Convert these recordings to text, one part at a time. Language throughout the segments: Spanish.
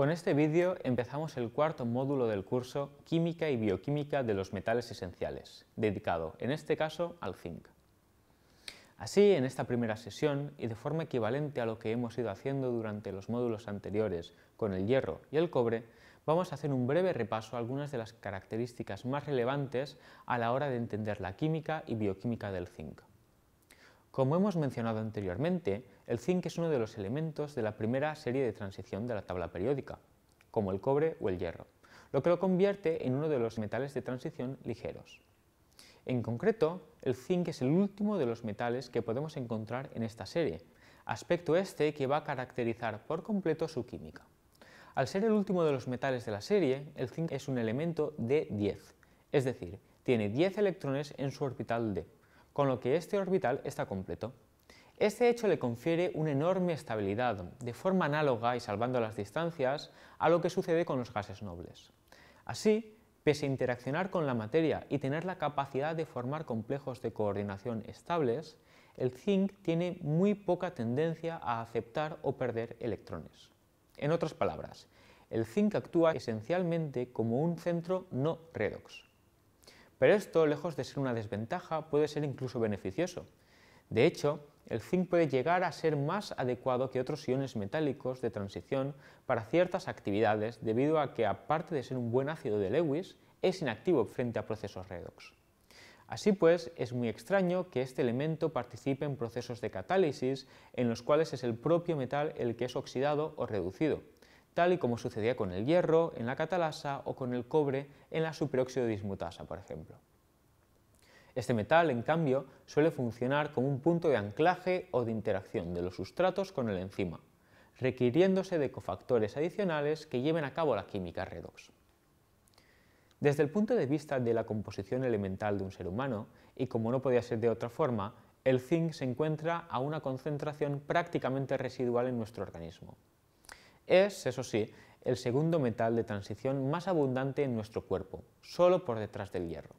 Con este vídeo empezamos el cuarto módulo del curso Química y Bioquímica de los Metales Esenciales, dedicado en este caso al zinc. Así, en esta primera sesión, y de forma equivalente a lo que hemos ido haciendo durante los módulos anteriores con el hierro y el cobre, vamos a hacer un breve repaso a algunas de las características más relevantes a la hora de entender la química y bioquímica del zinc. Como hemos mencionado anteriormente, el zinc es uno de los elementos de la primera serie de transición de la tabla periódica, como el cobre o el hierro, lo que lo convierte en uno de los metales de transición ligeros. En concreto, el zinc es el último de los metales que podemos encontrar en esta serie, aspecto este que va a caracterizar por completo su química. Al ser el último de los metales de la serie, el zinc es un elemento de 10, es decir, tiene 10 electrones en su orbital d, con lo que este orbital está completo. Este hecho le confiere una enorme estabilidad, de forma análoga y salvando las distancias a lo que sucede con los gases nobles. Así, pese a interaccionar con la materia y tener la capacidad de formar complejos de coordinación estables, el zinc tiene muy poca tendencia a aceptar o perder electrones. En otras palabras, el zinc actúa esencialmente como un centro no redox. Pero esto, lejos de ser una desventaja, puede ser incluso beneficioso. De hecho, el zinc puede llegar a ser más adecuado que otros iones metálicos de transición para ciertas actividades debido a que, aparte de ser un buen ácido de Lewis, es inactivo frente a procesos redox. Así pues, es muy extraño que este elemento participe en procesos de catálisis en los cuales es el propio metal el que es oxidado o reducido, tal y como sucedía con el hierro en la catalasa o con el cobre en la superóxido dismutasa, por ejemplo. Este metal, en cambio, suele funcionar como un punto de anclaje o de interacción de los sustratos con el enzima, requiriéndose de cofactores adicionales que lleven a cabo la química redox. Desde el punto de vista de la composición elemental de un ser humano, y como no podía ser de otra forma, el zinc se encuentra a una concentración prácticamente residual en nuestro organismo. Es, eso sí, el segundo metal de transición más abundante en nuestro cuerpo, solo por detrás del hierro.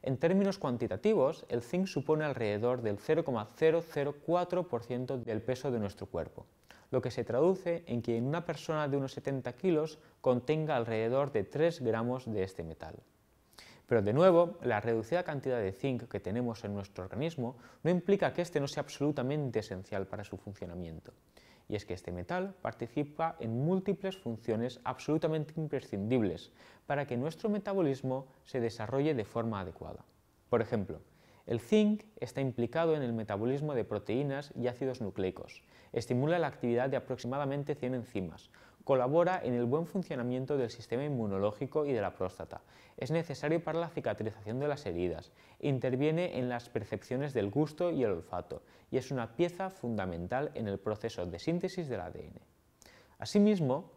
En términos cuantitativos, el zinc supone alrededor del 0,004% del peso de nuestro cuerpo, lo que se traduce en que en una persona de unos 70 kilos contenga alrededor de 3 gramos de este metal. Pero de nuevo, la reducida cantidad de zinc que tenemos en nuestro organismo no implica que este no sea absolutamente esencial para su funcionamiento y es que este metal participa en múltiples funciones absolutamente imprescindibles para que nuestro metabolismo se desarrolle de forma adecuada. Por ejemplo, el zinc está implicado en el metabolismo de proteínas y ácidos nucleicos, estimula la actividad de aproximadamente 100 enzimas, colabora en el buen funcionamiento del sistema inmunológico y de la próstata, es necesario para la cicatrización de las heridas, interviene en las percepciones del gusto y el olfato y es una pieza fundamental en el proceso de síntesis del ADN. Asimismo,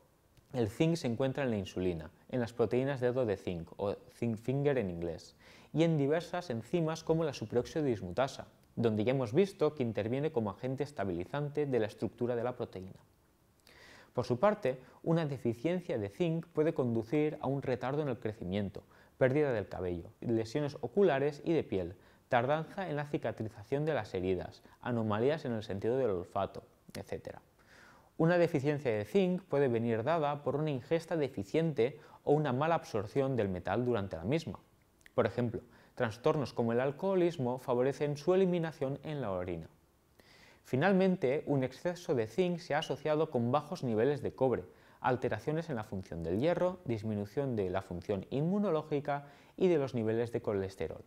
el zinc se encuentra en la insulina, en las proteínas de dedo de zinc o zinc finger en inglés, y en diversas enzimas como la superóxido donde ya hemos visto que interviene como agente estabilizante de la estructura de la proteína. Por su parte, una deficiencia de zinc puede conducir a un retardo en el crecimiento, pérdida del cabello, lesiones oculares y de piel, tardanza en la cicatrización de las heridas, anomalías en el sentido del olfato, etc. Una deficiencia de zinc puede venir dada por una ingesta deficiente o una mala absorción del metal durante la misma. Por ejemplo, trastornos como el alcoholismo favorecen su eliminación en la orina. Finalmente, un exceso de zinc se ha asociado con bajos niveles de cobre, alteraciones en la función del hierro, disminución de la función inmunológica y de los niveles de colesterol.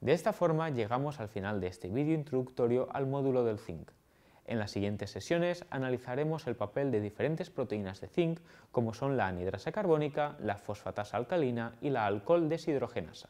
De esta forma llegamos al final de este vídeo introductorio al módulo del zinc. En las siguientes sesiones analizaremos el papel de diferentes proteínas de zinc como son la anidrasa carbónica, la fosfatasa alcalina y la alcohol deshidrogenasa.